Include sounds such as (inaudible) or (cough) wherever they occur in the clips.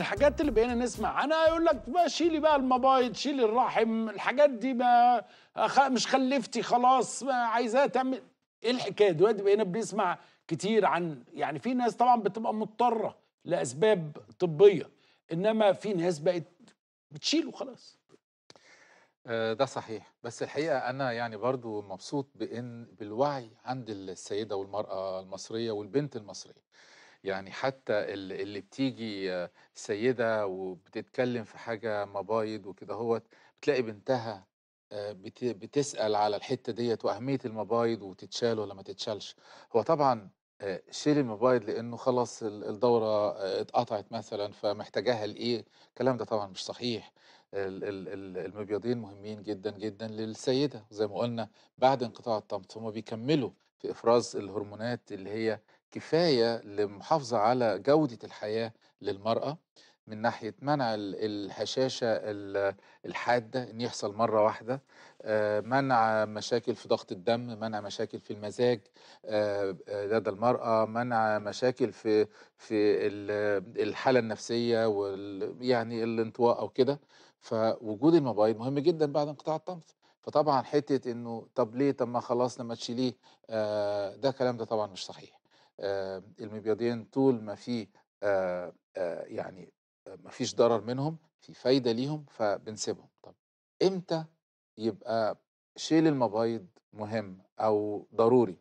الحاجات اللي بقينا نسمع. عنها يقول لك بقى شيلي بقى المبايض شيلي الرحم الحاجات دي ما. مش خلفتي خلاص عايزاها تعمل. إيه الحكاية؟ دلوقتي بقينا بنسمع كتير عن يعني في ناس طبعا بتبقى مضطرة لأسباب طبية إنما في ناس بقت بتشيله خلاص. آه، ده صحيح. بس الحقيقة أنا يعني برضو مبسوط بإن بالوعي عند السيدة والمرأة المصرية والبنت المصرية. يعني حتى ال- اللي بتيجي سيدة وبتتكلم في حاجة مبايض وكده هوت بتلاقي بنتها آه، بت- بتسأل على الحتة ديت وأهمية المبايض وتتشال ولا ما تتشالش. هو طبعا آه، شيل المبايض لأنه خلاص ال- الدورة آه، اتقطعت مثلا فمحتاجاها لإيه؟ الكلام ده طبعا مش صحيح. ال- ال- ال- المبيضين مهمين جدا جدا للسيدة. زي ما قلنا بعد انقطاع الطمث هم بيكملوا في إفراز الهرمونات اللي هي كفاية للمحافظة على جودة الحياة للمرأة من ناحية منع ال- الهشاشة ال- الحادة إن يحصل مرة واحدة آه، منع مشاكل في ضغط الدم منع مشاكل في المزاج آه، آه، لدى المرأة منع مشاكل في في ال- الحالة النفسية وال يعني الانطواء أو كده. فوجود الموبايل مهم جدا بعد انقطاع الطمث فطبعا حتة إنه طب ليه؟ طب ما خلاص لما تشيليه ده كلام ده طبعا مش صحيح. المبيضين طول ما في آه، آه، يعني ما فيش ضرر منهم في فايدة ليهم فبنسيبهم. طب إمتى يبقى شيل المبايض مهم أو ضروري؟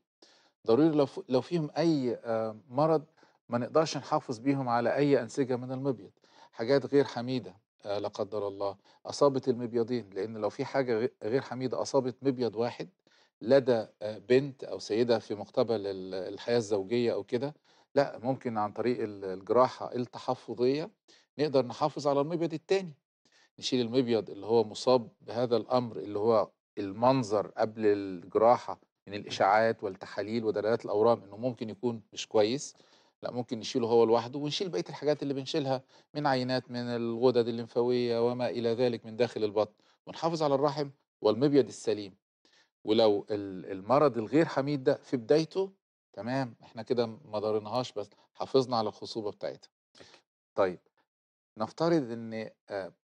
ضروري لو لو فيهم أي آه، مرض ما نقدرش نحافظ بيهم على أي أنسجة من المبيض. حاجات غير حميدة آه، لا قدر الله اصابت المبيضين لأن لو في حاجة غي- غير حميدة اصابت مبيض واحد لدى آه، بنت أو سيدة في مقتبل ال- الحياة الزوجية أو كده لأ ممكن عن طريق ال- الجراحة التحفظية نقدر نحافظ على المبيض التاني. نشيل المبيض اللي هو مصاب بهذا الأمر اللي هو المنظر قبل الجراحة من الإشاعات والتحاليل ودلالات الأورام إنه ممكن يكون مش كويس لأ ممكن نشيله هو لوحده ونشيل بقية الحاجات اللي بنشيلها من عينات من الغدد الليمفاوية وما إلى ذلك من داخل البطن ونحافظ على الرحم والمبيض السليم. ولو ال- المرض الغير حميد ده في بدايته تمام إحنا كده ما ضرناهاش بس حافظنا على الخصوبة بتاعتها. طيب نفترض إن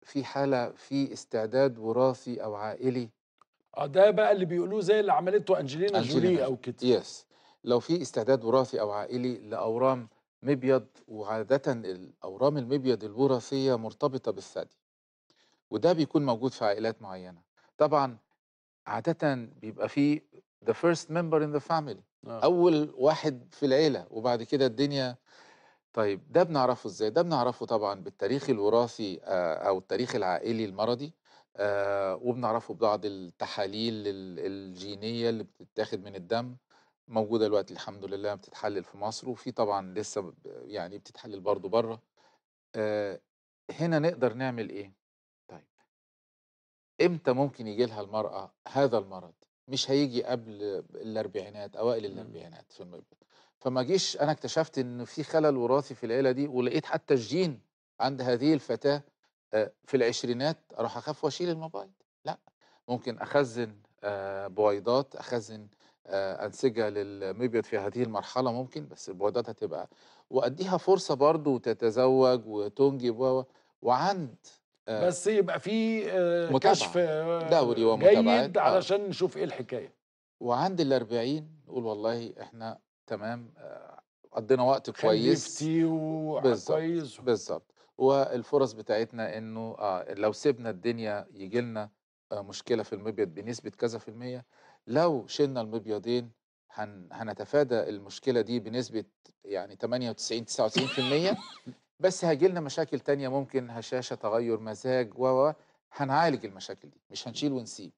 في حالة في استعداد وراثي أو عائلي؟ آه ده بقى اللي بيقولوه زي اللي عملته أنجلينا أنجلينا جولي أو. كده. يس لو في استعداد وراثي أو عائلي لأورام مبيض وعادة الأورام المبيض الوراثية مرتبطة بالثدي وده بيكون موجود في عائلات معينة. طبعا عادة بيبقى في the first member in the family آه. أول واحد في العيلة وبعد كده الدنيا طيب ده بنعرفه إزاي؟ ده بنعرفه طبعا بالتاريخ الوراثي آه، أو التاريخ العائلي المرضي آه، وبنعرفه ببعض التحاليل ال- الجينية اللي بتتاخد من الدم موجودة دلوقتي الحمد لله بتتحلل في مصر وفي طبعا لسه يعني بتتحلل برضو برة آه، هنا نقدر نعمل إيه؟ إمتى ممكن يجي لها المرأة هذا المرض؟ مش هيجي قبل الأربعينات أوائل مم. الأربعينات في المبيض فما جيش أنا اكتشفت إن في خلل وراثي في العيلة دي ولقيت حتى الجين عند هذه الفتاة آه، في العشرينات أروح أخاف وأشيل الموبايل لا ممكن أخزن آه، بويضات أخزن آه، أنسجة للمبيض في هذه المرحلة ممكن بس البويضات هتبقى وأديها فرصة برضو تتزوج وتنجب و- وعند بس يبقى في آه، متابعة. كشف آه، دوري ومتابعات جيد علشان نشوف إيه الحكاية. وعند الأربعين نقول والله إحنا تمام آه، قضينا وقت كويس. خلفتي بالظبط والفرص بتاعتنا إنه آه لو سيبنا الدنيا يجي لنا آه مشكلة في المبيض بنسبة كذا في المية لو شلنا المبيضين هن هنتفادى المشكلة دي بنسبة يعني 98 99 في المية. (laughs) بس هيجي لنا مشاكل تانية ممكن هشاشة تغير مزاج و هنعالج المشاكل دي مش هنشيل ونسيب.